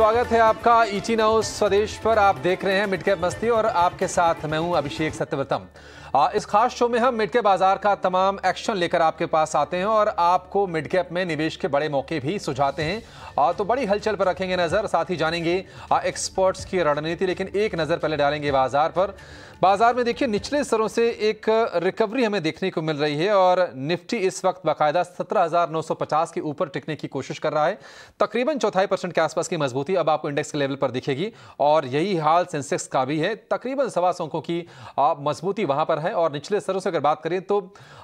स्वागत है आपका ईची नाउ स्वदेश पर। आप देख रहे हैं मिडकैप मस्ती और आपके साथ मैं हूँ अभिषेक सत्यव्रतम। इस खास शो में हम मिड कैप बाज़ार का तमाम एक्शन लेकर आपके पास आते हैं और आपको मिड कैप में निवेश के बड़े मौके भी सुझाते हैं। तो बड़ी हलचल पर रखेंगे नज़र साथ ही जानेंगे एक्सपर्ट्स की रणनीति लेकिन एक नज़र पहले डालेंगे बाज़ार पर। बाज़ार में देखिए निचले स्तरों से एक रिकवरी हमें देखने को मिल रही है और निफ्टी इस वक्त बाकायदा 17,950 के ऊपर टिकने की कोशिश कर रहा है। तकरीबन चौथाई परसेंट के आसपास की मजबूती अब आपको इंडेक्स के लेवल पर दिखेगी और यही हाल सेंसेक्स का भी है। तकरीबन सवा सौ की मजबूती वहाँ पर है और निचले स्तरों से अगर बात करें तो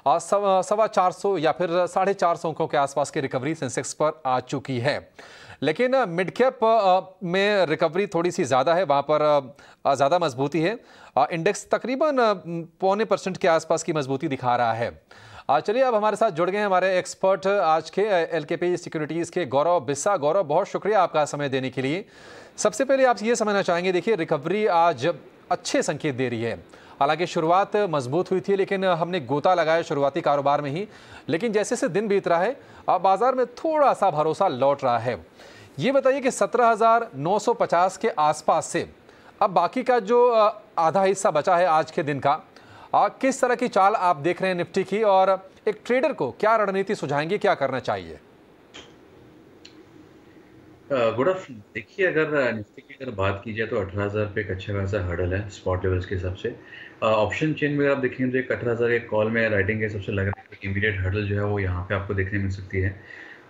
सवा चार सौ या फिर साढ़े चार सौ अंकों के आसपास की रिकवरी सेंसेक्स पर आ चुकी है। लेकिन मिड कैप में रिकवरी थोड़ी सी ज़्यादा है, वहाँ पर ज़्यादा मजबूती है। इंडेक्स तकरीबन पौने परसेंट के आसपास की मजबूती दिखा रहा है। चलिए अब हमारे साथ जुड़ गए हैं हमारे एक्सपर्ट आज के एल के पी सिक्योरिटीज़ के गौरव बिस्सा। गौरव, बहुत शुक्रिया आपका समय देने के लिए। सबसे पहले आप ये समझना चाहेंगे, देखिए रिकवरी आज अच्छे संकेत दे रही है। हालाँकि शुरुआत मज़बूत हुई थी लेकिन हमने गोता लगाया शुरुआती कारोबार में ही। लेकिन जैसे जैसे दिन बीत रहा है अब बाज़ार में थोड़ा सा भरोसा लौट रहा है। ये बताइए कि 17,950 के आसपास से अब बाकी का जो आधा हिस्सा बचा है आज के दिन का किस तरह की चाल आप देख रहे हैं निफ्टी की? और एक ट्रेडर को क्या रणनीति सुझाएँगे क्या करना चाहिए? गुड आफ्टरनून देखिए, अगर निफ्टी की अगर बात की जाए तो अठारह हज़ार पे एक अच्छा खासा हर्डल है स्पॉट लेवल्स के हिसाब से। ऑप्शन चेन में अगर आप देखेंगे तो एक अठारह हज़ार एक कॉल में राइटिंग के हिसाब से लग रहा है कि इमीडिएट हर्डल जो है वो यहाँ पे आपको देखने मिल सकती है।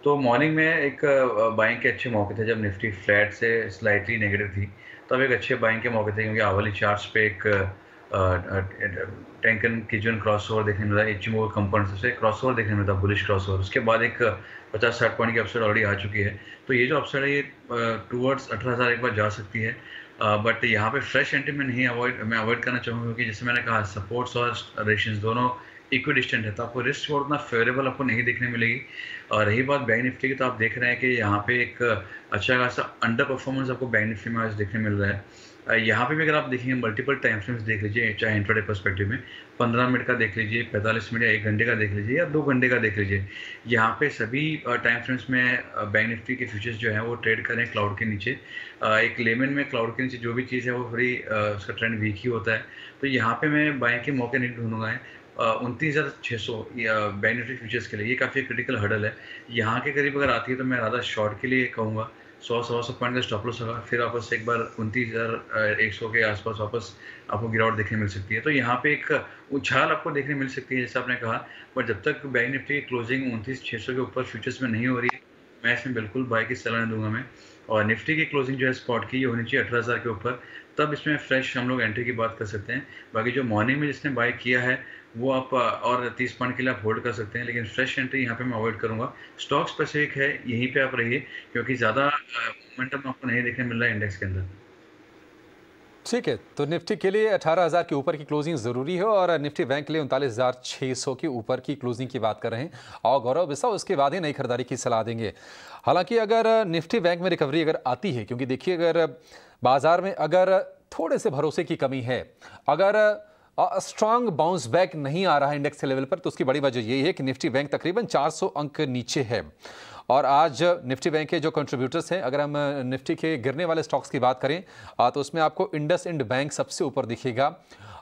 तो मॉर्निंग में एक बाइंग के अच्छे मौके थे जब निफ्टी फ्लैट से स्लाइटली नेगेटिव थी, तब एक अच्छे बाइंग के मौके थे क्योंकि आवली चार्ट्स पे एक टैंकन की जो क्रॉस ओवर देखने मिला एचिमो कंपाउंड से क्रॉस ओवर देखने मिलता बुलिश क्रॉस ओवर उसके बाद एक पचास साठ पॉइंट की अपसाइड ऑलरेडी आ चुकी है। तो ये जो अपसाइड है, ये टूवर्ड्स अठारह हज़ार एक बार जा सकती है। बट यहाँ पे फ्रेश एंट्री में नहीं अवॉइड मैं अवॉइड करना चाहूँगा क्योंकि जैसे मैंने कहा सपोर्ट्स और रेशंस दोनों इक्वी डिस्टेंट है। तो आपको रिस्क और उतना फेवरेबल आपको नहीं देखने मिलेगी। और रही बात बैंक निफ्टी की तो आप देख रहे हैं कि यहाँ पे एक अच्छा खासा अंडर परफॉर्मेंस आपको बैंक निफ्टी में आज देखने मिल रहा है। यहाँ पे भी अगर आप देखेंगे मल्टीपल टाइम फ्रेम्स देख लीजिए, चाहे इंटरडे पर्सपेक्टिव में, पंद्रह मिनट का देख लीजिए, पैंतालीस मिनट या एक घंटे का देख लीजिए या दो घंटे का देख लीजिए, यहाँ पे सभी टाइम फ्रेम्स में बैंक निफ्टी के फ्यूचर्स जो है वो ट्रेड करें क्लाउड के नीचे। एक लेमन में क्लाउड के नीचे जो भी चीज़ है वो थोड़ी उसका ट्रेंड वीक ही होता है। तो यहाँ पे मैं बाइंग के मौके नहीं ढूंढूँगा है। उनतीस हज़ार छः सौ बैंक निफ्टी फ्यूचर्स के लिए, ये काफ़ी क्रिटिकल हर्डल है। यहाँ के करीब अगर आती है तो मैं ज़्यादा शॉर्ट के लिए कहूँगा। सौ सवा सौ पॉइंट का स्टॉप लॉस होगा, फिर वापस एक बार उनतीस हज़ार एक सौ के आसपास वापस आपको गिरावट देखने मिल सकती है। तो यहाँ पे एक उछाल आपको देखने मिल सकती है, जैसे आपने कहा, पर जब तक बैंक निफ्टी की क्लोजिंग उनतीस छः सौ के ऊपर फ्यूचर्स में नहीं हो रही, मैं इसमें बिल्कुल बाई की सलाह दूँगा मैं। और निफ्टी की क्लोजिंग जो है स्पॉट की, ये होनी चाहिए अठारह हज़ार के ऊपर, तब इसमें फ्रेश हम लोग एंट्री की बात कर सकते हैं। बाकी जो मॉर्निंग में जिसने बाय किया है वो आप और तीस पॉइंट के लिए आप होल्ड कर सकते हैं लेकिन फ्रेश एंट्री यहाँ पे मैं अवॉइड करूँगा। स्टॉक स्पेसिफिक है यहीं पे आप रहिए क्योंकि ज़्यादा मोमेंटम आपको नहीं देखने मिल रहा है इंडेक्स के अंदर। ठीक है तो निफ्टी के लिए 18,000 के ऊपर की क्लोजिंग ज़रूरी है और निफ्टी बैंक के लिए उनतालीस के ऊपर की क्लोजिंग की बात कर रहे हैं। और गौरव बिस्सा उसके बाद ही नई खरीदारी की सलाह देंगे। हालाँकि अगर निफ्टी बैंक में रिकवरी अगर आती है क्योंकि देखिए अगर बाज़ार में अगर थोड़े से भरोसे की कमी है अगर स्ट्रांग बाउंस बैक नहीं आ रहा है इंडेक्स के लेवल पर तो उसकी बड़ी वजह यही है कि निफ्टी बैंक तकरीबन 400 अंक नीचे है। और आज निफ्टी बैंक के जो कंट्रीब्यूटर्स हैं, अगर हम निफ्टी के गिरने वाले स्टॉक्स की बात करें तो उसमें आपको इंडस इंड बैंक सबसे ऊपर दिखेगा।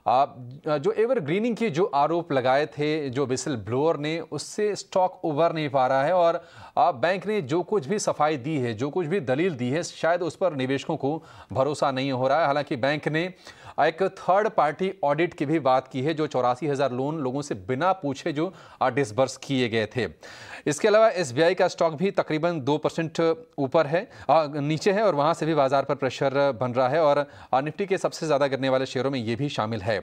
जो एवर ग्रीनिंग के जो आरोप लगाए थे, जो बिसल ब्लोअर ने, उससे स्टॉक उभर नहीं पा रहा है। और बैंक ने जो कुछ भी सफ़ाई दी है, जो कुछ भी दलील दी है, शायद उस पर निवेशकों को भरोसा नहीं हो रहा है। हालाँकि बैंक ने एक थर्ड पार्टी ऑडिट की भी बात की है, जो चौरासी हज़ार लोन लोगों से बिना पूछे जो डिसबर्स किए गए थे। इसके अलावा एसबीआई का स्टॉक भी तकरीबन दो परसेंट ऊपर है नीचे है और वहाँ से भी बाज़ार पर प्रेशर बन रहा है और निफ्टी के सबसे ज़्यादा गिरने वाले शेयरों में ये भी शामिल है।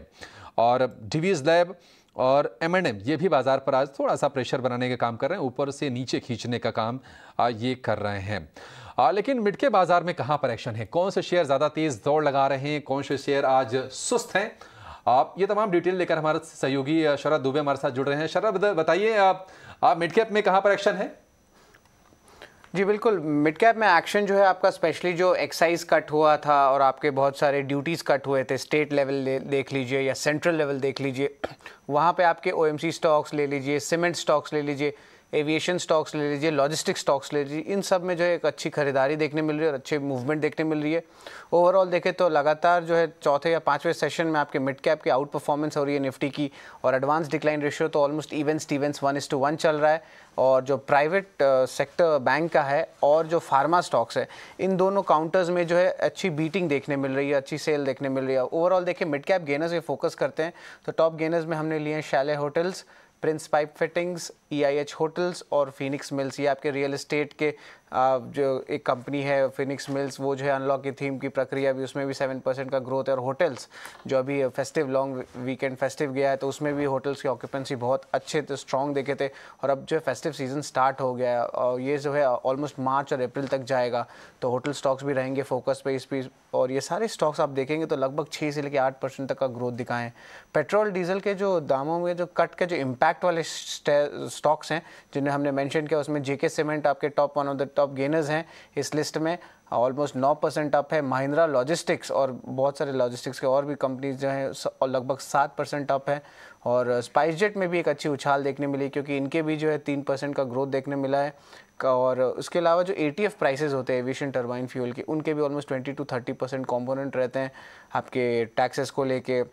और डिवीज लैब और एम एंड एम ये भी बाज़ार पर आज थोड़ा सा प्रेशर बनाने का काम कर रहे हैं ऊपर से नीचे खींचने का काम ये कर रहे हैं। आ, लेकिन मिड के बाज़ार में कहाँ पर एक्शन है? कौन से शेयर ज़्यादा तेज़ दौड़ लगा रहे हैं? कौन से शेयर आज सुस्त हैं? आप ये तमाम डिटेल लेकर हमारे सहयोगी शरद दुबे हमारे साथ जुड़ रहे हैं। शरद बताइए आप, आप मिड कैप में कहाँ पर एक्शन है? जी, बिल्कुल। मिड कैप में एक्शन जो है आपका स्पेशली जो एक्साइज कट हुआ था और आपके बहुत सारे ड्यूटीज़ कट हुए थे स्टेट लेवल देख लीजिए या सेंट्रल लेवल देख लीजिए, वहाँ पे आपके ओएमसी स्टॉक्स ले लीजिए सीमेंट स्टॉक्स ले लीजिए एविएशन स्टॉक्स ले लीजिए लॉजिस्टिक स्टॉक्स ले लीजिए, इन सब में जो है एक अच्छी खरीदारी देखने मिल रही है और अच्छे मूवमेंट देखने मिल रही है। ओवरऑल देखें तो लगातार जो है चौथे या पाँचवें सेशन में आपके मिड कैप की आउट परफॉर्मेंस हो रही है निफ्टी की और एडवांस डिक्लाइन रेशियो तो almost even stevens one is to one चल रहा है और जो प्राइवेट सेक्टर बैंक का है और जो फार्मा स्टॉक्स है, इन दोनों काउंटर्स में जो है अच्छी बीटिंग देखने मिल रही है, अच्छी सेल देखने मिल रही है। ओवरऑल देखिए मिड कैप गेनर्स पे फोकस करते हैं। तो टॉप गेनर्स में हमने लिए हैं Chalet hotels Prince pipe fittings E I H hotels और फिनिक्स मिल्स ये आपके रियल इस्टेट के जो एक कंपनी है फिनिक्स मिल्स वो जो है अनलॉक की थीम की प्रक्रिया भी, उसमें भी सेवन परसेंट का ग्रोथ है और होटल्स जो अभी फेस्टिव लॉन्ग वीकेंड फेस्टिव गया है तो उसमें भी होटल्स की ऑक्यूपेंसी बहुत अच्छे थे स्ट्रॉन्ग देखे थे। और अब जो है फेस्टिव सीज़न स्टार्ट हो गया है और ये जो है ऑलमोस्ट मार्च और अप्रैल तक जाएगा तो होटल स्टॉक्स भी रहेंगे फोकस पे इस पे। और ये सारे स्टॉक्स आप देखेंगे तो लगभग छः से लेकर आठ परसेंट तक का ग्रोथ दिखाएँ। पेट्रोल डीजल के जो दामों में जो कट के जो इम्पैक्ट वाले स्टॉक्स हैं, जिन्हें हमने मेंशन किया, उसमें जेके सीमेंट आपके top one of the top gainers हैं इस लिस्ट में। ऑलमोस्ट नौ परसेंट अप है महिंद्रा लॉजिस्टिक्स और बहुत सारे लॉजिस्टिक्स के और भी कंपनीज़ जो हैं लगभग सात परसेंट अप है। और स्पाइस जेट में भी एक अच्छी उछाल देखने मिली क्योंकि इनके भी जो है तीन परसेंट का ग्रोथ देखने मिला है। और उसके अलावा जो ए टी एफ़ प्राइसेज होते हैं एविएशन टर्बाइन फ्यूल के, उनके भी almost twenty to thirty percent component रहते हैं आपके टैक्सेस को लेके।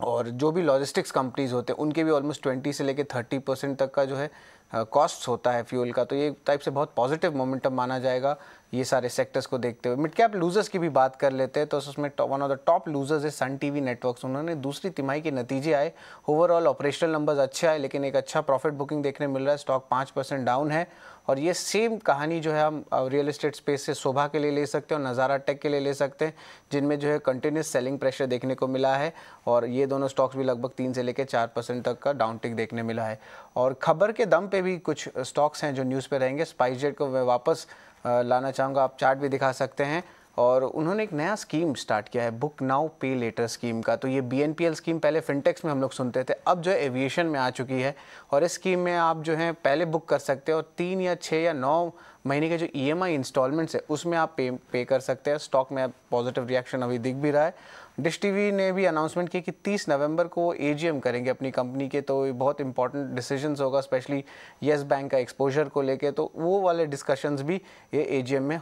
और जो भी लॉजिस्टिक्स कंपनीज़ होते हैं, उनके भी ऑलमोस्ट ट्वेंटी से लेकर थर्टी परसेंट तक का जो है कॉस्ट होता है फ्यूल का। तो ये टाइप से बहुत पॉजिटिव मोमेंटम माना जाएगा। ये सारे सेक्टर्स को देखते हुए। मिड कैप लूजर्स की भी बात कर लेते हैं तो उसमें one of the top losers है सन टीवी नेटवर्क्स उन्होंने दूसरी तिमाही के नतीजे आए। ओवरऑल ऑपरेशनल नंबर्स अच्छे आए, लेकिन एक अच्छा प्रॉफिट बुकिंग देखने मिल रहा है। स्टॉक पाँच परसेंट डाउन है। और ये सेम कहानी जो है हम रियल इस्टेट स्पेस से शोभा के लिए ले सकते हैं और नज़ारा टेक के लिए ले सकते हैं, जिनमें जो है कंटिन्यूस सेलिंग प्रेशर देखने को मिला है। और ये दोनों स्टॉक्स भी लगभग तीन से लेकर चार परसेंट तक का डाउन टिक देखने मिला है। और खबर के दम पे भी कुछ स्टॉक्स हैं जो न्यूज़ पे रहेंगे। स्पाइस जेट को वापस लाना चाहूँगा। आप चार्ट भी दिखा सकते हैं। और उन्होंने एक नया स्कीम स्टार्ट किया है book now pay later scheme का। तो ये बीएनपीएल स्कीम पहले फिनटेक्स में हम लोग सुनते थे, अब जो है एविएशन में आ चुकी है। और इस स्कीम में आप जो है पहले बुक कर सकते हैं और तीन या छः या नौ महीने के जो ई एम आई इंस्टॉलमेंट्स है, उसमें आप पे पे कर सकते हैं। स्टॉक में पॉजिटिव रिएक्शन अभी दिख भी रहा है। डिश टीवी ने भी अनाउंसमेंट की कि 30 नवंबर को वो ए करेंगे अपनी कंपनी के तो बहुत इंपॉर्टेंट डिसीजंस होगा स्पेशली येस बैंक का एक्सपोजर को लेके। तो वो वाले डिस्कशंस भी ये एजीएम में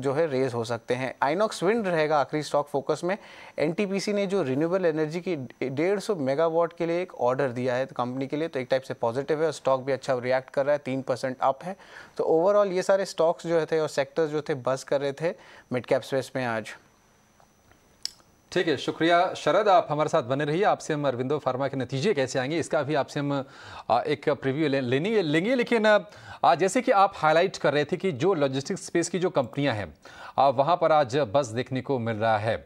जो है रेज हो सकते हैं। आइनॉक्स विंड रहेगा आखिरी स्टॉक फोकस में। एनटीपीसी ने जो रिन्यूएबल एनर्जी की डेढ़ सौ मेगावाट के लिए एक ऑर्डर दिया है कंपनी के लिए तो एक टाइप से पॉजिटिव है और स्टॉक भी अच्छा रिएक्ट कर रहा है, तीन परसेंट अप है। तो ओवरऑल ये सारे स्टॉक्स जो थे और सेक्टर्स जो थे बस कर रहे थे मिड कैप स्पेस में आज। ठीक है शुक्रिया। शरद आप हमारे साथ बने रहिए। आपसे हम अरविंदो फार्मा के नतीजे कैसे आएँगे इसका भी आपसे हम एक प्रीव्यू ले, लेंगे। लेकिन आज जैसे कि आप हाईलाइट कर रहे थे कि जो लॉजिस्टिक स्पेस की जो कंपनियाँ हैं वहाँ पर आज बस देखने को मिल रहा है।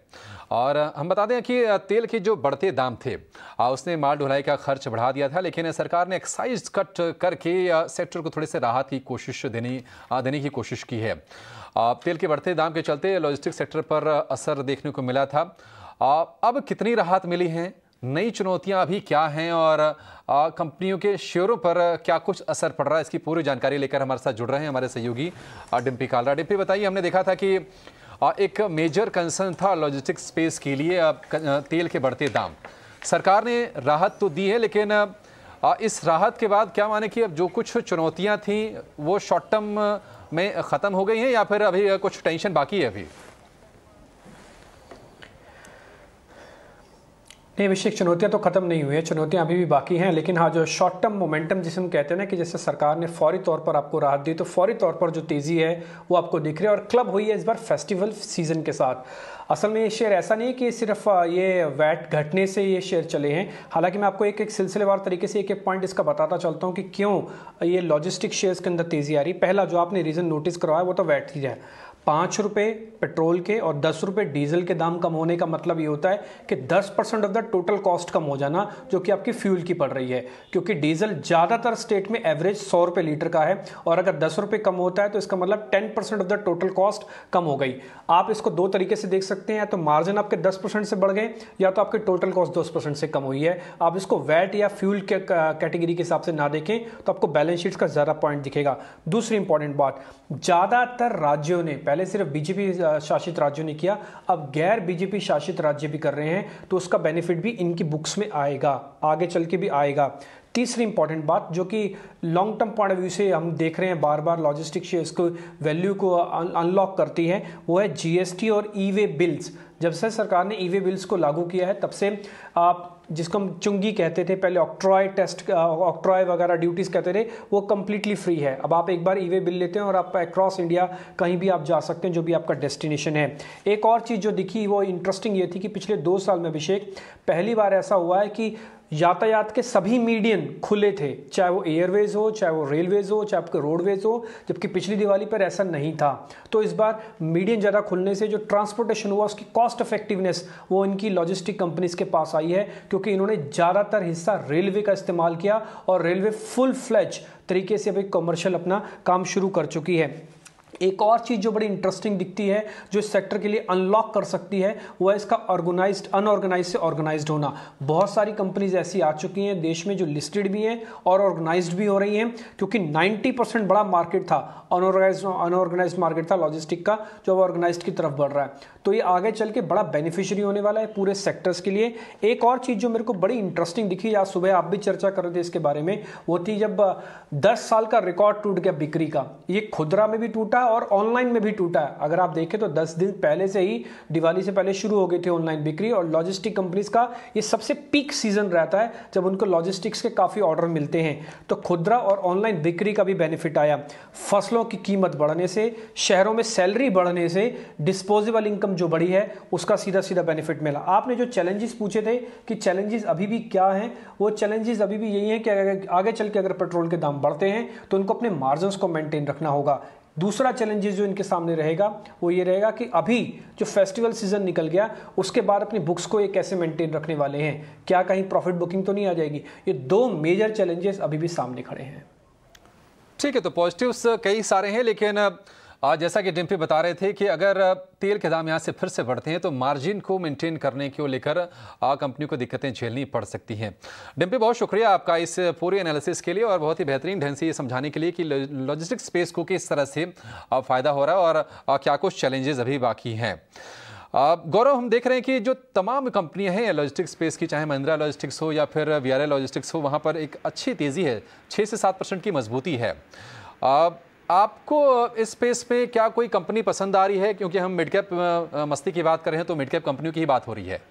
और हम बता दें कि तेल के जो बढ़ते दाम थे उसने माल ढुलाई का खर्च बढ़ा दिया था लेकिन सरकार ने एक्साइज कट करके सेक्टर को थोड़े से राहत की कोशिश देने देने की कोशिश की है। तेल के बढ़ते दाम के चलते लॉजिस्टिक सेक्टर पर असर देखने को मिला था। अब कितनी राहत मिली है? नई चुनौतियाँ अभी क्या हैं? और कंपनियों के शेयरों पर क्या कुछ असर पड़ रहा है? इसकी पूरी जानकारी लेकर हमारे साथ जुड़ रहे हैं हमारे सहयोगी डिम्पी कालरा। डिम्पी, बताइए, हमने देखा था कि एक मेजर कंसर्न था लॉजिस्टिक स्पेस के लिए तेल के बढ़ते दाम। सरकार ने राहत तो दी है, लेकिन इस राहत के बाद क्या माने कि अब जो कुछ चुनौतियाँ थी, वो शॉर्ट टर्म में ख़त्म हो गई हैं या फिर अभी कुछ टेंशन बाकी है अभी? विषय चुनौतियाँ तो खत्म नहीं हुई है, चुनौतियाँ अभी भी बाकी हैं, लेकिन हाँ जो शॉर्ट टर्म मोमेंटम जिसे हम कहते हैं ना कि जैसे सरकार ने फौरी तौर पर आपको राहत दी तो फौरी तौर पर जो तेज़ी है, वो आपको दिख रही है और क्लब हुई है इस बार फेस्टिवल सीज़न के साथ। असल में ये शेयर ऐसा नहीं है कि सिर्फ़ ये वैट घटने से ये शेयर चले हैं। हालाँकि मैं आपको एक एक सिलसिलेवार तरीके से एक एक पॉइंट इसका बताता चलता हूँ कि क्यों ये लॉजिस्टिक शेयर्स के अंदर तेज़ी आ रही पहला जो आपने रीज़न नोटिस करवाया, वो तो वैट ही है। पाँच रुपये पेट्रोल के और दस रुपये डीजल के दाम कम होने का मतलब ये होता है कि दस percent of the total cost कम हो जाना जो कि आपकी फ्यूल की पड़ रही है। क्योंकि डीजल ज़्यादातर स्टेट में एवरेज सौ रुपये लीटर का है और अगर दस रुपये कम होता है तो इसका मतलब ten percent of the total cost कम हो गई। आप इसको दो तरीके से देख सकते हैं, या तो मार्जिन आपके दस परसेंट से बढ़ गए, या तो आपके टोटल कॉस्ट दस परसेंट से कम हुई है। आप इसको वैट या फ्यूल के कैटेगरी के हिसाब से ना देखें तो आपको बैलेंस शीट का ज़्यादा पॉइंट दिखेगा। दूसरी इंपॉर्टेंट बात, ज़्यादातर राज्यों ने पहले सिर्फ़ बीजेपी शासित राज्यों ने किया, अब गैर बीजेपी शासित राज्य भी कर रहे हैं तो उसका बेनिफिट भी इनकी बुक्स में आएगा, आगे चल के भी आएगा। तीसरी इंपॉर्टेंट बात, जो कि long term point of view से हम देख रहे हैं बार बार लॉजिस्टिक शेयर्स को वैल्यू को अनलॉक करती है, वो है जीएसटी और ई वे बिल्स जब से सरकार ने ई वे बिल्स को लागू किया है, तब से आप जिसको हम चुंगी कहते थे, पहले ऑक्ट्रॉय टेस्ट ऑक्ट्रॉय वगैरह ड्यूटीज़ कहते थे, वो कम्प्लीटली फ्री है। अब आप एक बार ई वे बिल लेते हैं और आप अक्रॉस इंडिया कहीं भी आप जा सकते हैं, जो भी आपका डेस्टिनेशन है। एक और चीज़ जो दिखी, वो इंटरेस्टिंग ये थी कि पिछले दो साल में अभिषेक, पहली बार ऐसा हुआ है कि यातायात के सभी मीडियन खुले थे, चाहे वो एयरवेज हो, चाहे वो रेलवेज हो, चाहे आपके रोडवेज़ हो, जबकि पिछली दिवाली पर ऐसा नहीं था। तो इस बार मीडियन ज़्यादा खुलने से जो ट्रांसपोर्टेशन हुआ, उसकी कॉस्ट इफेक्टिवनेस वो इनकी लॉजिस्टिक कंपनीज़ के पास आई है, क्योंकि इन्होंने ज़्यादातर हिस्सा रेलवे का इस्तेमाल किया और रेलवे फुल फ्लैच तरीके से अभी कमर्शियल अपना काम शुरू कर चुकी है। एक और चीज़ जो बड़ी इंटरेस्टिंग दिखती है, जो इस सेक्टर के लिए अनलॉक कर सकती है वो है इसका ऑर्गेनाइज्ड अनऑर्गेनाइज से ऑर्गेनाइज्ड होना। बहुत सारी कंपनीज़ ऐसी आ चुकी हैं देश में जो लिस्टेड भी हैं और ऑर्गेनाइज्ड भी हो रही हैं, क्योंकि 90 परसेंट बड़ा मार्केट था अनऑर्गेनाइज अनऑर्गेनाइज मार्केट था लॉजिस्टिक का, जो अब ऑर्गेनाइज की तरफ़ बढ़ रहा है। तो ये आगे चल के बड़ा बेनिफिशियरी होने वाला है पूरे सेक्टर्स के लिए। एक और चीज़ जो मेरे को बड़ी इंटरेस्टिंग दिखी आज सुबह आप भी चर्चा कर रहे थे इसके बारे में, वो थी जब दस साल का रिकॉर्ड टूट गया बिक्री का। ये खुदरा में भी टूटा और ऑनलाइन में भी टूटा। अगर आप देखें तो दस दिन पहले से ही दिवाली से पहले शुरू हो गई थी ऑनलाइन बिक्री और लॉजिस्टिक कंपनीज़ का ये सबसे पीक सीज़न रहता है, जब उनको लॉजिस्टिक्स के काफ़ी ऑर्डर मिलते हैं। तो खुदरा और ऑनलाइन बिक्री का भी बेनिफिट आया। फ़सलों की कीमत बढ़ने से, शहरों में सैलरी बढ़ने से डिस्पोजेबल इनकम जो बढ़ी है, उसका सीधा सीधा बेनिफिट मिला। आपने जो चैलेंजेस पूछे थे कि चैलेंजेस अभी भी क्या हैं, वो चैलेंजेस अभी भी यही है कि आगे चल के अगर पेट्रोल के दाम बढ़ते हैं तो उनको अपने मार्जिन को मेंटेन रखना होगा। दूसरा चैलेंजेस जो इनके सामने रहेगा, वो ये रहेगा कि अभी जो फेस्टिवल सीज़न निकल गया, उसके बाद अपनी बुक्स को ये कैसे मेंटेन रखने वाले हैं? क्या कहीं प्रॉफिट बुकिंग तो नहीं आ जाएगी? ये दो मेजर चैलेंजेस अभी भी सामने खड़े हैं। ठीक है तो पॉजिटिव्स कई सारे हैं, लेकिन आज जैसा कि डिम्पी बता रहे थे कि अगर तेल के दाम यहाँ से फिर से बढ़ते हैं तो मार्जिन को मेंटेन करने को लेकर कंपनी को दिक्कतें झेलनी पड़ सकती हैं। डिम्पी बहुत शुक्रिया आपका इस पूरे एनालिसिस के लिए और बहुत ही बेहतरीन ढंग से ये समझाने के लिए कि लॉजिस्टिक स्पेस को किस तरह से फ़ायदा हो रहा है और क्या कुछ चैलेंजेस अभी बाकी हैं। गौरव, हम देख रहे हैं कि जो तमाम कंपनियाँ हैं लॉजिस्टिक स्पेस की, चाहे महिंद्रा लॉजिस्टिक्स हो या फिर वी लॉजिस्टिक्स हो, वहाँ पर एक अच्छी तेज़ी है छः से सात परसेंट की मजबूती है। आपको इस स्पेस में क्या कोई कंपनी पसंद आ रही है? क्योंकि हम मिड कैप मस्ती की बात कर रहे हैं तो मिड कैप कंपनियों की ही बात हो रही है।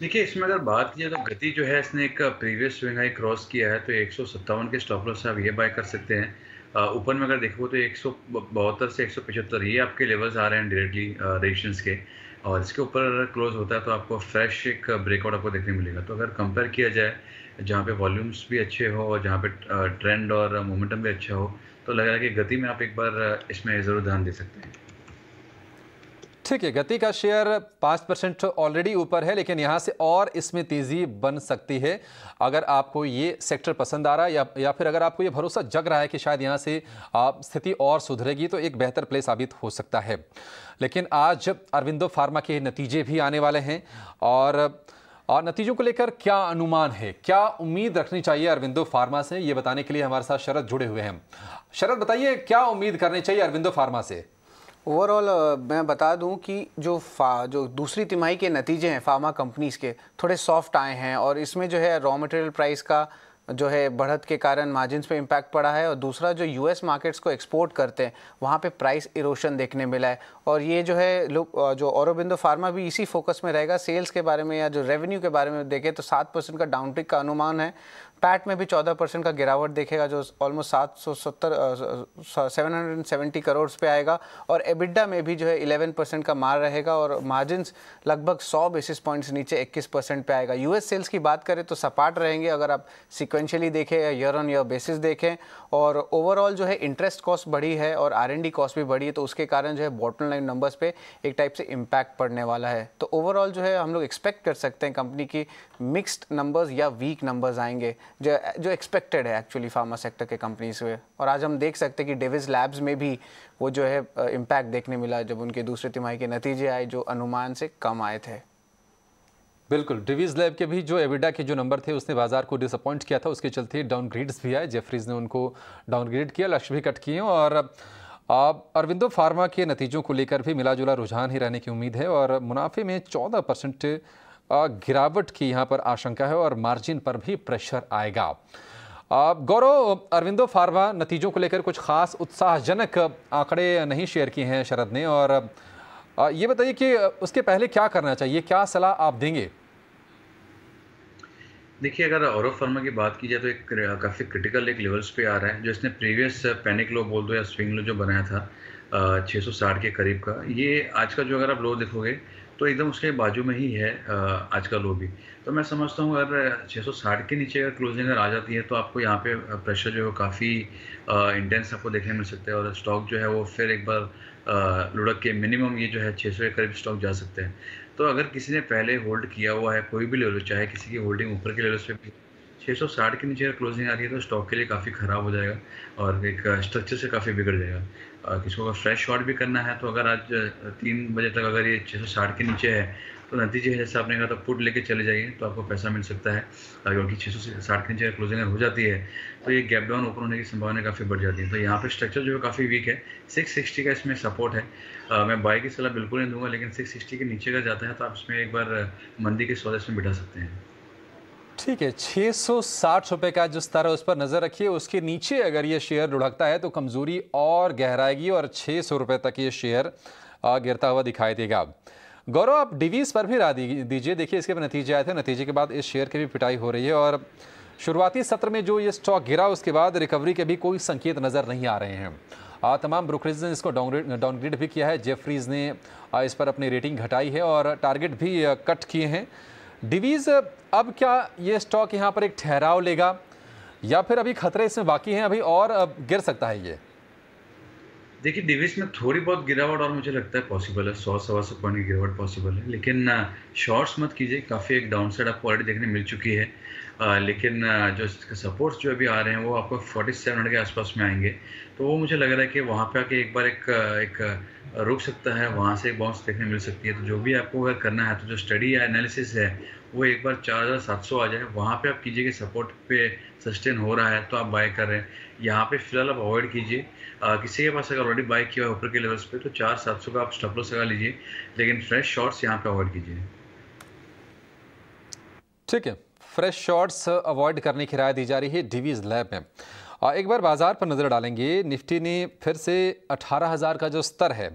देखिए, इसमें अगर बात की जाए तो गति जो है, इसने एक प्रीवियस स्विंग हाई क्रॉस किया है तो एक सौ सत्तावन के स्टॉप लॉस से आप ये बाय कर सकते हैं। ऊपर में अगर देखो तो एक सौ बहत्तर से एक ये आपके लेवल्स आ रहे हैं डायरेक्टली रेशंस के। और इसके ऊपर क्लोज होता है तो आपको फ्रेश एक ब्रेकआउट आपको देखने मिलेगा। तो अगर कंपेयर किया जाए जहाँ पे वॉल्यूम्स भी अच्छे हो और जहाँ पे ट्रेंड और मोमेंटम भी अच्छा हो तो लग रहा है कि गति में आप एक बार इसमें ज़रूर ध्यान दे सकते हैं। ठीक है, गति का शेयर पाँच परसेंट ऑलरेडी ऊपर है, लेकिन यहाँ से और इसमें तेज़ी बन सकती है। अगर आपको ये सेक्टर पसंद आ रहा है या या फिर अगर आपको ये भरोसा जग रहा है कि शायद यहाँ से स्थिति और सुधरेगी तो एक बेहतर प्ले साबित हो सकता है। लेकिन आज अरविंदो फार्मा के नतीजे भी आने वाले हैं और और नतीजों को लेकर क्या अनुमान है? क्या उम्मीद रखनी चाहिए अरविंदो फार्मा से? ये बताने के लिए हमारे साथ शरद जुड़े हुए हैं। शरद, बताइए, क्या उम्मीद करनी चाहिए अरविंदो फार्मा से? ओवरऑल मैं बता दूँ कि जो फा, जो दूसरी तिमाही के नतीजे हैं फार्मा कंपनीज़ के, थोड़े सॉफ्ट आए हैं और इसमें जो है रॉ मटेरियल प्राइस का जो है बढ़त के कारण मार्जिन पे इम्पैक्ट पड़ा है और दूसरा जो यूएस मार्केट्स को एक्सपोर्ट करते हैं, वहाँ पे प्राइस इरोशन देखने मिला है। और ये जो है जो औरबिंदो फार्मा भी इसी फोकस में रहेगा। सेल्स के बारे में या जो रेवेन्यू के बारे में देखें तो सात परसेंट का डाउनटिक का अनुमान है। पैट में भी चौदह परसेंट का गिरावट देखेगा, जो ऑलमोस्ट सात सौ सत्तर सेवन हंड्रेड सेवेंटी करोड़ पे आएगा और एबिडा में भी जो है इलेवन परसेंट का मार रहेगा और मार्जिन लगभग सौ बेसिस पॉइंट्स नीचे इक्कीस परसेंट पे आएगा। यूएस सेल्स की बात करें तो सपाट रहेंगे, अगर आप सिक्वेंशियली देखें या ईयर ऑन ईयर बेसिस देखें और ओवरऑल जो है इंटरेस्ट कॉस्ट बढ़ी है और आरएनडी कॉस्ट भी बढ़ी है तो उसके कारण जो है बॉटम लाइन नंबर्स पे एक टाइप से इम्पैक्ट पड़ने वाला है। तो ओवरऑल जो है हम लोग एक्सपेक्ट कर सकते हैं कंपनी की मिक्स्ड नंबर्स या वीक नंबर्स आएँगे। जो जो एक्सपेक्टेड है एक्चुअली फार्मा सेक्टर के कंपनीज़ में और आज हम देख सकते हैं कि डेविस लैब्स में भी वो जो है इम्पैक्ट देखने मिला जब उनके दूसरे तिमाही के नतीजे आए जो अनुमान से कम आए थे। बिल्कुल डिवीज लैब के भी जो एविडा के जो नंबर थे, उसने बाज़ार को डिसअपॉइंट किया था। उसके चलते डाउनग्रेड्स भी आए। जेफरीज ने उनको डाउनग्रेड किया, लक्ष्य भी कट किए। और अरविंदो फार्मा के नतीजों को लेकर भी मिला जुला रुझान ही रहने की उम्मीद है। और मुनाफे में चौदह परसेंट गिरावट की यहाँ पर आशंका है और मार्जिन पर भी प्रेशर आएगा। गौरव, अरविंदो फार्मा नतीजों को लेकर कुछ खास उत्साहजनक आंकड़े नहीं शेयर किए हैं शरद ने और ये बताइए कि उसके पहले क्या करना चाहिए, क्या सलाह आप देंगे? देखिए, अगर और फर्मा की बात की जाए तो एक काफ़ी क्रिटिकल एक लेवल्स पे आ रहा है, जो इसने प्रीवियस पैनिक लो बोल दो या स्विंग लो जो बनाया था 660 के करीब का। ये आज का जो अगर आप लो देखोगे तो एकदम उसके बाजू में ही है आज का लो भी तो मैं समझता हूँ, अगर 660 के नीचे अगर क्लोजिंग अगर आ जाती है तो आपको यहाँ पे प्रेशर जो है काफ़ी इंटेंस आपको देखने मिल सकता है। और स्टॉक जो है वो फिर एक बार लुढ़क के मिनिमम ये जो है 600 के करीब स्टॉक जा सकते हैं। तो अगर किसी ने पहले होल्ड किया हुआ है, कोई भी लेवल चाहे किसी की होल्डिंग ऊपर के लेवल पे भी 660 के नीचे अगर क्लोजिंग आ रही है तो स्टॉक के लिए काफ़ी ख़राब हो जाएगा और एक स्ट्रक्चर से काफ़ी बिगड़ जाएगा। किसी को फ्रेश शॉट भी करना है तो अगर आज तीन बजे तक अगर ये 660 के नीचे है तो नतीजे है जैसे आपने कहा तो पुट लेके चले जाइए तो आपको पैसा मिल सकता है। क्योंकि छः सौ साठ के नीचे क्लोजिंग हो जाती है तो ये गैप डाउन ओपन होने की संभावना काफ़ी बढ़ जाती है। तो यहाँ पे स्ट्रक्चर जो है काफ़ी वीक है। सिक्स सिक्सटी का इसमें सपोर्ट है। आ, मैं बाई की सलाह बिल्कुल नहीं दूँगा लेकिन सिक्स सिक्सटी के नीचे का जाता है तो आप इसमें एक बार मंदी के सौदे इसमें बिठा सकते हैं। ठीक है छः सौ साठ रुपये का जो स्तर है उस पर नज़र रखिए उसके नीचे अगर ये शेयर लुढ़कता है तो कमज़ोरी और गहराएगी और छः सौ रुपये तक ये शेयर गिरता हुआ दिखाई देगा। गौरव आप डिवीज पर भी राह दीजिए। देखिए इसके नतीजे आए थे। नतीजे के बाद इस शेयर की भी पिटाई हो रही है और शुरुआती सत्र में जो ये स्टॉक गिरा उसके बाद रिकवरी के भी कोई संकेत नज़र नहीं आ रहे हैं। आ, तमाम ब्रोकरेज ने इसको डाउनग्रेड डाउनग्रेड भी किया है। जेफरीज ने इस पर अपनी रेटिंग घटाई है और टारगेट भी कट किए हैं। डिवीज़, अब क्या ये स्टॉक यहाँ पर एक ठहराव लेगा? या फिर अभी खतरे इसमें बाकी हैं, अभी और गिर सकता है ये? देखिए डिविस में थोड़ी बहुत गिरावट और मुझे लगता है पॉसिबल है। सौ, सवा सौ पॉइंट की गिरावट पॉसिबल है। लेकिन शॉर्ट्स मत कीजिए, काफ़ी एक डाउन साइड आपको ऑलरेडी देखने मिल चुकी है। लेकिन जो इसके सपोर्ट्स जो अभी आ रहे हैं, वो आपको फोर्टी सेवन के आसपास में आएँगे। तो वो मुझे लग रहा है कि वहाँ पे आके एक बार एक एक, रुक सकता है, वहाँ से एक बाउंस देखने मिल सकती है। तो जो भी आपको अगर करना है तो जो स्टडी या एनालिसिस है, वो एक बार चार हज़ार सात सौ आ जाए। वहाँ पे आप कीजिए कि सपोर्ट पे सस्टेन हो रहा है तो आप बाय कर रहे हैं। यहाँ पे फ़िलहाल आप अवॉइड कीजिए। किसी के पास अगर ऑलरेडी बाय किया है ऊपर के लेवल्स पे तो चार सात सौ का आप स्टॉप लॉस लगा लीजिए। लेकिन फ्रेश शॉर्ट्स यहाँ पे अवॉइड कीजिए। ठीक है। फ्रेश शॉर्ट्स अवॉइड करने की राय दी जा रही है डीवीज लैब में। एक बार बाज़ार पर नज़र डालेंगे निफ्टी ने फिर से 18,000 का जो स्तर है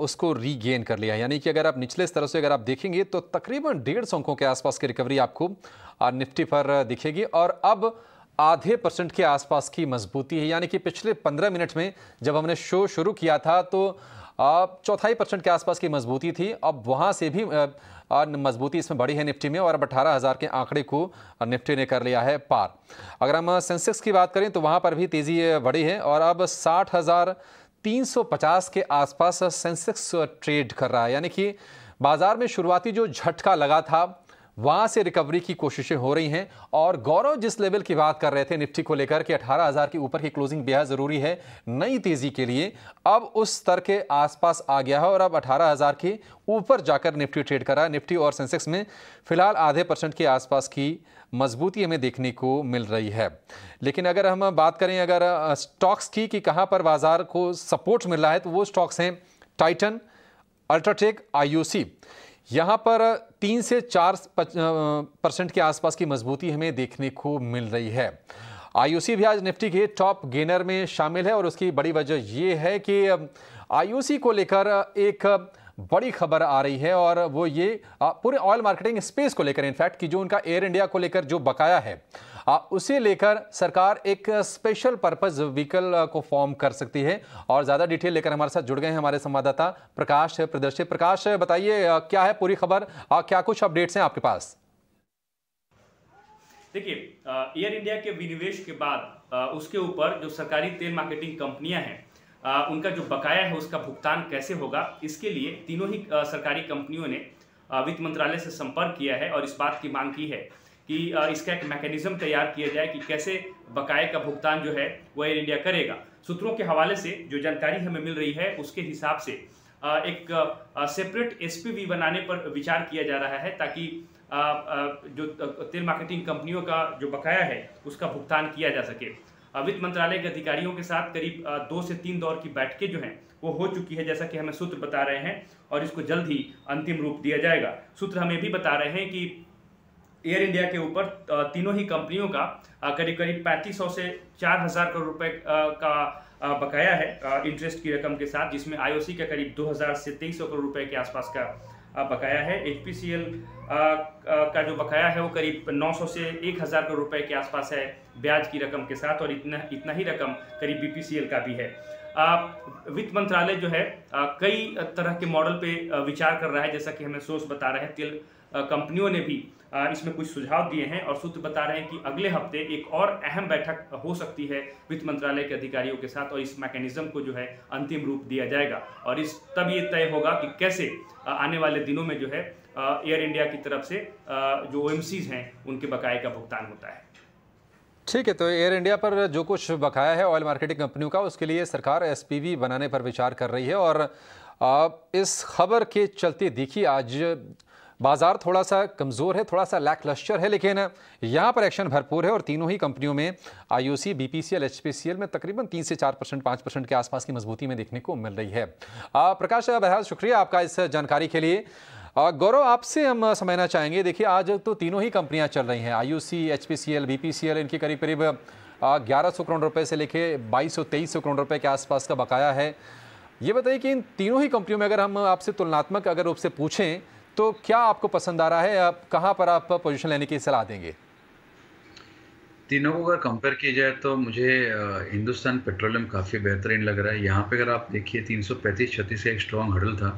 उसको रीगेन कर लिया। यानी कि अगर आप निचले स्तर से अगर आप देखेंगे तो तकरीबन डेढ़ सौ अंकों के आसपास की रिकवरी आपको निफ्टी पर दिखेगी। और अब आधे परसेंट के आसपास की मजबूती है। यानी कि पिछले पंद्रह मिनट में जब हमने शो शुरू किया था तो चौथाई परसेंट के आसपास की मजबूती थी। अब वहाँ से भी मजबूती इसमें बढ़ी है निफ्टी में और अब अठारह हज़ार के आंकड़े को निफ्टी ने कर लिया है पार। अगर हम सेंसेक्स की बात करें तो वहाँ पर भी तेज़ी बढ़ी है और अब साठ हज़ार 350 के आसपास सेंसेक्स ट्रेड कर रहा है। यानी कि बाज़ार में शुरुआती जो झटका लगा था वहाँ से रिकवरी की कोशिशें हो रही हैं। और गौरव जिस लेवल की बात कर रहे थे निफ्टी को लेकर कि 18,000 के ऊपर की क्लोजिंग बेहद ज़रूरी है नई तेज़ी के लिए अब उस स्तर के आसपास आ गया है और अब 18,000 के ऊपर जाकर निफ्टी ट्रेड कर। रहा है निफ्टी और सेंसेक्स में फ़िलहाल आधे परसेंट के आसपास की मजबूती हमें देखने को मिल रही है। लेकिन अगर हम बात करें अगर स्टॉक्स की कि कहाँ पर बाज़ार को सपोर्ट मिल रहा है तो वो स्टॉक्स हैं टाइटन अल्ट्राटेक आईयूसी यहाँ पर तीन से चार परसेंट के आसपास की मजबूती हमें देखने को मिल रही है। आईओसी भी आज निफ्टी के टॉप गेनर में शामिल है और उसकी बड़ी वजह ये है कि आईओसी को लेकर एक बड़ी खबर आ रही है और वो ये पूरे ऑयल मार्केटिंग स्पेस को लेकर, इनफैक्ट कि जो उनका एयर इंडिया को लेकर जो बकाया है उसे लेकर सरकार एक स्पेशल पर्पज व्हीकल को फॉर्म कर सकती है और ज़्यादा डिटेल लेकर हमारे साथ जुड़ गए हैं हमारे संवाददाता प्रकाश प्रदर्शी प्रकाश बताइए क्या है पूरी खबर? क्या कुछ अपडेट्स हैं आपके पास? देखिए एयर इंडिया के विनिवेश के बाद आ, उसके ऊपर जो सरकारी तेल मार्केटिंग कंपनियाँ हैं उनका जो बकाया है उसका भुगतान कैसे होगा इसके लिए तीनों ही आ, सरकारी कंपनियों ने वित्त मंत्रालय से संपर्क किया है और इस बात की मांग की है। कि इसका एक मैकेनिज्म तैयार किया जाए कि कैसे बकाये का भुगतान जो है वो एयर इंडिया करेगा। सूत्रों के हवाले से जो जानकारी हमें मिल रही है, उसके हिसाब से एक सेपरेट एसपीवी बनाने पर विचार किया जा रहा है ताकि जो तेल मार्केटिंग कंपनियों का जो बकाया है, उसका भुगतान किया जा सके। वित्त मंत्रालय के अधिकारियों के साथ करीब दो से तीन दौर की बैठकें जो हैं, वो हो चुकी है, जैसा कि हमें सूत्र बता रहे हैं और इसको जल्द ही अंतिम रूप दिया जाएगा। सूत्र हमें भी बता रहे हैं कि एयर इंडिया के ऊपर तीनों ही कंपनियों का करीब करीब पैंतीस से चार हज़ार करोड़ रुपए का बकाया है इंटरेस्ट की रकम के साथ, जिसमें आईओसी का करीब 2000 से तेईस करोड़ रुपए के आसपास का बकाया है। एच का जो बकाया है, वो करीब 900 से 1000 करोड़ रुपए के आसपास है, ब्याज की रकम के साथ, और इतना इतना ही रकम करीब बीपीसीएल का भी है। वित्त मंत्रालय जो है कई तरह के मॉडल पे विचार कर रहा है, जैसा कि हमें सोर्स बता रहे हैं, तेल कंपनियों ने भी इसमें कुछ सुझाव दिए हैं और सूत्र बता रहे हैं कि अगले हफ़्ते एक और अहम बैठक हो सकती है वित्त मंत्रालय के अधिकारियों के साथ और इस मैकेनिज्म को जो है अंतिम रूप दिया जाएगा। और इस तब ये तय होगा कि कैसे आने वाले दिनों में जो है एयर इंडिया की तरफ़ से जो ओ हैं, उनके बकाए का भुगतान होता है। ठीक है तो एयर इंडिया पर जो कुछ बकाया है ऑयल मार्केटिंग कंपनियों का, उसके लिए सरकार एसपीवी बनाने पर विचार कर रही है और इस खबर के चलते देखिए, आज बाज़ार थोड़ा सा कमज़ोर है थोड़ा सा लैक लश्चर है लेकिन यहाँ पर एक्शन भरपूर है और तीनों ही कंपनियों में आईओसी बीपीसीएल एचपीसीएल में तकरीबन तीन से चार परसेंट पाँच परसेंट के आसपास की मजबूती में देखने को मिल रही है। आ, प्रकाश बहरहाल शुक्रिया आपका इस जानकारी के लिए। गौरव आपसे हम समझना चाहेंगे देखिए आज तो तीनों ही कंपनियाँ चल रही हैं आईयूसी एचपीसीएल बीपीसीएल इनकी करीब करीब ग्यारह सौ करोड़ रुपए से लेके बाईस सौ तेईस सौ करोड़ रुपए के आसपास का बकाया है। ये बताइए कि इन तीनों ही कंपनियों में अगर हम आपसे तुलनात्मक अगर रूप से पूछें तो क्या आपको पसंद आ रहा है? आप कहाँ पर आप पोजीशन लेने की सलाह देंगे? तीनों को अगर कंपेयर किया जाए तो मुझे हिंदुस्तान पेट्रोलियम काफ़ी बेहतरीन लग रहा है। यहाँ पे अगर आप देखिए, तीन सौ पैंतीस छत्तीस का एक स्ट्रॉन्ग हडल था।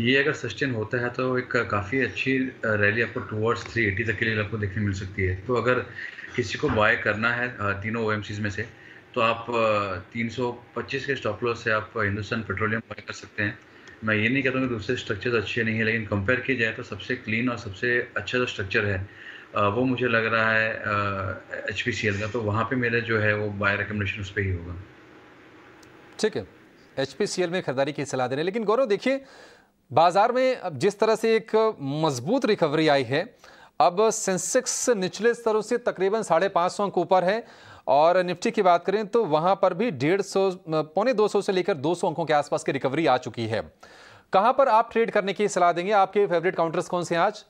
ये अगर सस्टेन होता है तो एक काफ़ी अच्छी रैली आपको टूवर्ड्स थ्री एटी तक के लिए आपको देखने मिल सकती है। तो अगर किसी को बाय करना है तीनों ओ में से तो आप तीन सौ पच्चीस के स्टॉप लॉस से आप हिंदुस्तान पेट्रोलियम बाय कर सकते हैं। मैं ये नहीं कहता हूँ कि दूसरे स्ट्रक्चर्स अच्छे नहीं है, लेकिन कंपेयर किया जाए तो सबसे क्लीन और सबसे अच्छा जो स्ट्रक्चर है वो मुझे लग रहा है एच का। तो वहाँ पे मेरा जो है वो बाय रिकमेंडेशन उस पर ही होगा। ठीक है। एच में खरीदारी की सलाह दे रहे हैं लेकिन गौरव, देखिए, बाज़ार में अब जिस तरह से एक मज़बूत रिकवरी आई है, अब सेंसेक्स निचले स्तरों से तकरीबन साढ़े पाँच सौ अंक ऊपर है। और निफ्टी की बात करें तो वहाँ पर भी डेढ़ सौ पौने दो सौ से लेकर दो सौ अंकों के आसपास की रिकवरी आ चुकी है। कहाँ पर आप ट्रेड करने की सलाह देंगे? आपके फेवरेट काउंटर्स कौन से हैं आज?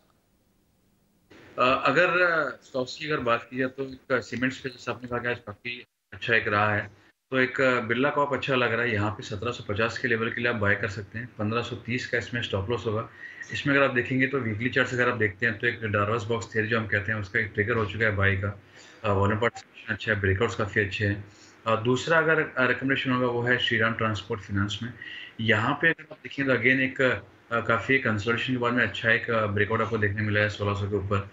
अगर स्टॉक्स की अगर बात की जाए तो एक सीमेंट्स पे जैसे आपने कहा आज काफ़ी अच्छा एक रहा है तो एक बिरला कॉप अच्छा लग रहा है। यहाँ पे 1750 के लेवल के लिए आप बाय कर सकते हैं। 1530 का इसमें स्टॉप लॉस होगा। इसमें अगर आप देखेंगे तो वीकली चार्ट अगर आप देखते हैं तो एक डार्वस बॉक्स थियरी जो हम कहते हैं, उसका एक ट्रिगर हो चुका है बाई का। वॉल्यूम पार्ट अच्छा है ब्रेकआउट्स काफ़ी अच्छे हैं। और दूसरा अगर रिकमेंडेशन होगा, वो है श्रीराम ट्रांसपोर्ट फिनेंस में। यहाँ पे अगर आप देखेंगे तो अगेन एक काफ़ी कंसल्टेशन के बाद में अच्छा एक ब्रेकआउट आपको देखने मिला है सोलह के ऊपर।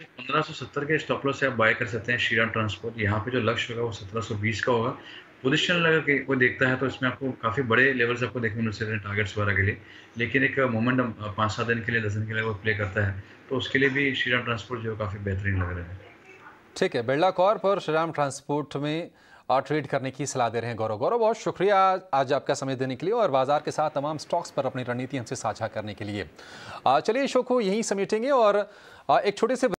पंद्रह सौ सत्तर के स्टॉप लॉस से आप बाय कर सकते हैं श्रीराम ट्रांसपोर्ट यहाँ पे जो लक्ष्य होगा, वो सत्रह सौ बीस का होगा। पोजिशन के कोई देखता है तो इसमें आपको काफ़ी बड़े लेवल से आपको देखने मिल सकते हैं टारगेट्स वगैरह के लिए। लेकिन एक मोमेंटम पाँच सात दिन के लिए, दस दिन के लिए वो प्ले करता है। तो उसके लिए भी श्रीराम ट्रांसपोर्ट जो है काफ़ी बेहतरीन लग रहा है। ठीक है, बिरला कॉर्प और श्रीराम ट्रांसपोर्ट में ट्रेड करने की सलाह दे रहे हैं, गौरव। गौरव, बहुत शुक्रिया आज आपका समय देने के लिए और बाज़ार के साथ तमाम स्टॉक्स पर अपनी रणनीति हमसे साझा करने के लिए। चलिए शो को यहीं समेटेंगे और एक छोटे से